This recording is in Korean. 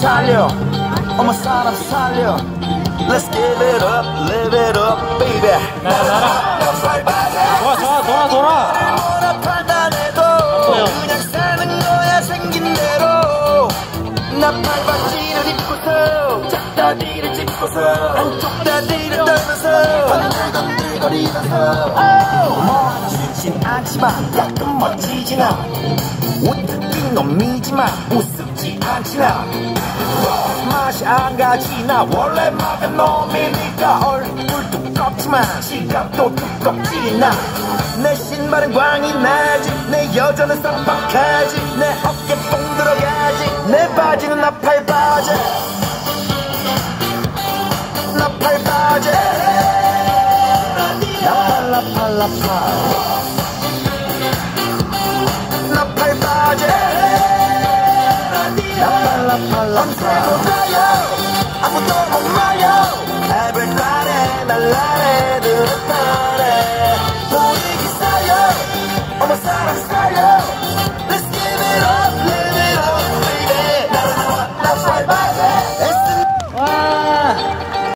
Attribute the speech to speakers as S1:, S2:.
S1: 살려. 어머 사람 살려. Let's give it up, live it up, baby.
S2: 나라 나라 좋아 좋아 돌아 돌아.
S1: 그냥 사는 거야 생긴 대로. 나 팔바지를 입고서 짝다리를 짚고서 한쪽 다리를 떨면서 건들건들거리면서. 멋지진 않지만 약간 멋지진 않아 옷 뜯긴 놈이지만 우 습지 않지나 맛이 안 가지 나 원래 막은 놈이니까 얼굴 두껍지만 지갑도 두껍지 나내 신발은 광이 나지 내 여자는 쌈박하지 내 어깨 뽕 들어가지 내 바지는 나팔 바지. 나팔 바지. 나팔 나팔 나팔 Dapat alam tayo Ako to ang mayo Every